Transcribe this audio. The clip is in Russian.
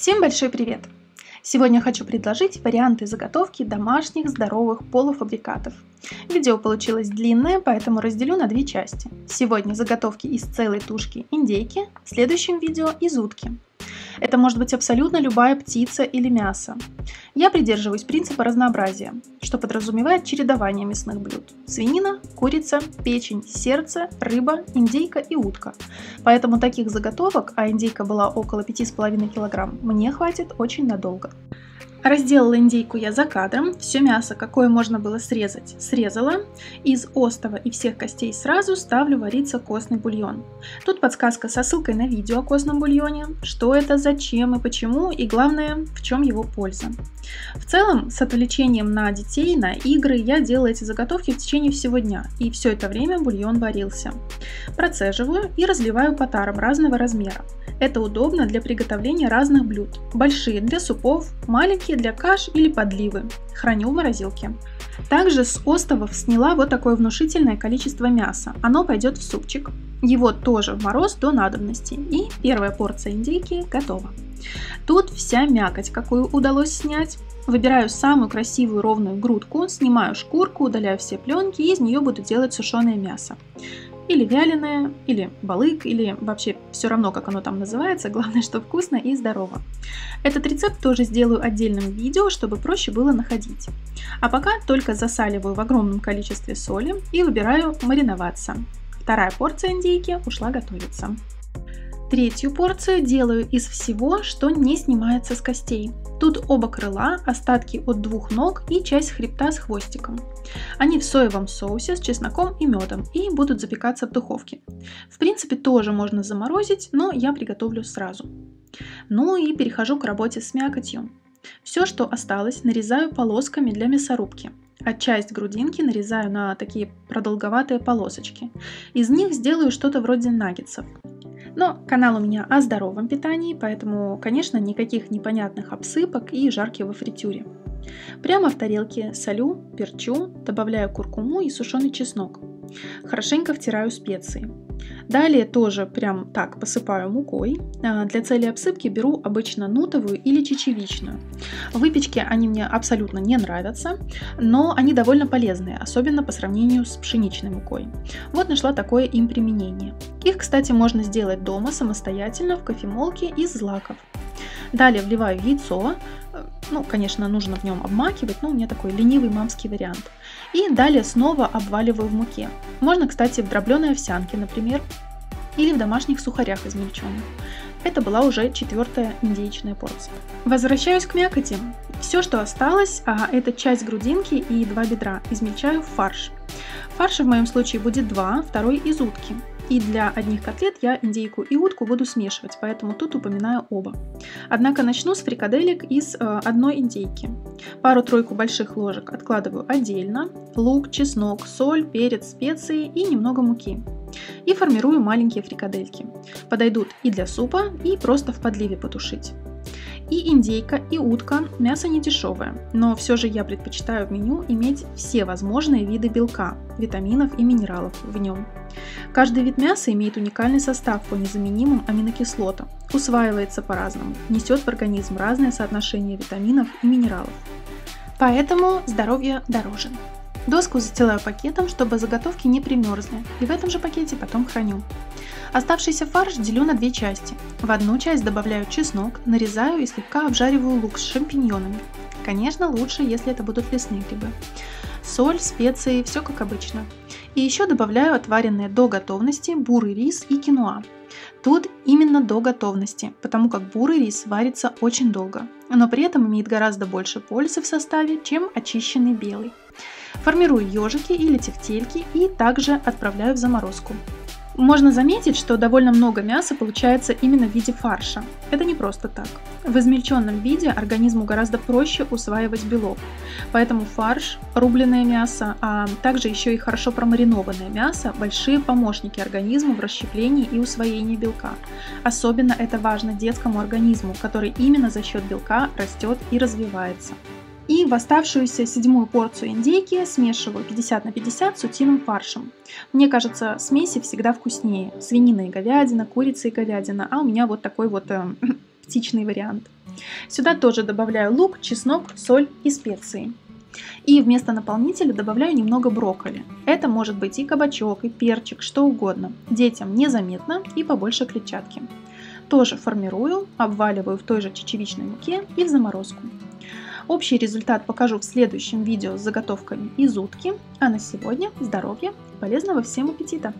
Всем большой привет! Сегодня хочу предложить варианты заготовки домашних здоровых полуфабрикатов. Видео получилось длинное, поэтому разделю на две части. Сегодня заготовки из целой тушки индейки, в следующем видео из утки. Это может быть абсолютно любая птица или мясо. Я придерживаюсь принципа разнообразия, что подразумевает чередование мясных блюд. Свинина, курица, печень, сердце, рыба, индейка и утка. Поэтому таких заготовок, а индейка была около 5,5 кг, мне хватит очень надолго. Разделала индейку я за кадром, все мясо, какое можно было срезать, срезала. Из остова и всех костей сразу ставлю вариться костный бульон. Тут подсказка со ссылкой на видео о костном бульоне, что это, зачем и почему, и главное, в чем его польза. В целом, с отвлечением на детей, на игры, я делала эти заготовки в течение всего дня, и все это время бульон варился. Процеживаю и разливаю по тарам разного размера. Это удобно для приготовления разных блюд. Большие для супов, маленькие для каш или подливы. Храню в морозилке. Также с остовов сняла вот такое внушительное количество мяса. Оно пойдет в супчик. Его тоже в мороз до надобности. И первая порция индейки готова. Тут вся мякоть, какую удалось снять. Выбираю самую красивую ровную грудку, снимаю шкурку, удаляю все пленки и из нее буду делать сушеное мясо или вяленое, или балык, или вообще все равно, как оно там называется, главное, что вкусно и здорово. Этот рецепт тоже сделаю отдельным видео, чтобы проще было находить. А пока только засаливаю в огромном количестве соли и выбираю мариноваться. Вторая порция индейки ушла готовиться. Третью порцию делаю из всего, что не снимается с костей. Тут оба крыла, остатки от двух ног и часть хребта с хвостиком. Они в соевом соусе с чесноком и медом и будут запекаться в духовке. В принципе, тоже можно заморозить, но я приготовлю сразу. Ну и перехожу к работе с мякотью. Все, что осталось, нарезаю полосками для мясорубки а часть грудинки нарезаю на такие продолговатые полосочки. Из них сделаю что-то вроде наггетсов. Но канал у меня о здоровом питании, поэтому, конечно, никаких непонятных обсыпок и жарки во фритюре. Прямо в тарелке солю, перчу, добавляю куркуму и сушеный чеснок. Хорошенько втираю специи. Далее тоже прям так посыпаю мукой. А, для цели обсыпки беру обычно нутовую или чечевичную. Выпечки они мне абсолютно не нравятся, но они довольно полезные, особенно по сравнению с пшеничной мукой. Вот нашла такое им применение. Их, кстати, можно сделать дома самостоятельно в кофемолке из злаков. Далее вливаю яйцо, ну, конечно, нужно в нем обмакивать, но у меня такой ленивый мамский вариант. И далее снова обваливаю в муке. Можно, кстати, в дробленой овсянке, например, или в домашних сухарях измельченных. Это была уже четвертая индейчная порция. Возвращаюсь к мякоти. Все, что осталось, а это часть грудинки и два бедра, измельчаю в фарш. Фарша в моем случае будет два, второй из утки. И для одних котлет я индейку и утку буду смешивать, поэтому тут упоминаю оба. Однако начну с фрикаделек из э, одной индейки. Пару-тройку больших ложек откладываю отдельно, лук, чеснок, соль, перец, специи и немного муки. И формирую маленькие фрикадельки. Подойдут и для супа, и просто в подливе потушить. И индейка, и утка – мясо не дешевое, но все же я предпочитаю в меню иметь все возможные виды белка, витаминов и минералов в нем. Каждый вид мяса имеет уникальный состав по незаменимым аминокислотам, усваивается по-разному, несет в организм разное соотношение витаминов и минералов. Поэтому здоровье дороже. Доску застилаю пакетом, чтобы заготовки не примерзли, и в этом же пакете потом храню. Оставшийся фарш делю на две части. В одну часть добавляю чеснок, нарезаю и слегка обжариваю лук с шампиньонами. Конечно, лучше, если это будут лесные грибы. Соль, специи, все как обычно. И еще добавляю отваренные до готовности бурый рис и киноа. Тут именно до готовности, потому как бурый рис варится очень долго, но при этом имеет гораздо больше пользы в составе, чем очищенный белый. Формирую ежики или тефтельки и также отправляю в заморозку. Можно заметить, что довольно много мяса получается именно в виде фарша. Это не просто так. В измельченном виде организму гораздо проще усваивать белок. Поэтому фарш, рубленое мясо, а также еще и хорошо промаринованное мясо – большие помощники организму в расщеплении и усвоении белка. Особенно это важно детскому организму, который именно за счет белка растет и развивается. И в оставшуюся седьмую порцию индейки смешиваю 50 на 50 с утиным фаршем. Мне кажется, смеси всегда вкуснее. Свинина и говядина, курица и говядина. А у меня вот такой вот э, эластичный вариант. Сюда тоже добавляю лук, чеснок, соль и специи. И вместо наполнителя добавляю немного брокколи. Это может быть и кабачок, и перчик, что угодно. Детям незаметно и побольше клетчатки. Тоже формирую, обваливаю в той же чечевичной муке и в заморозку. Общий результат покажу в следующем видео с заготовками из утки. А на сегодня здоровья, полезного всем аппетита!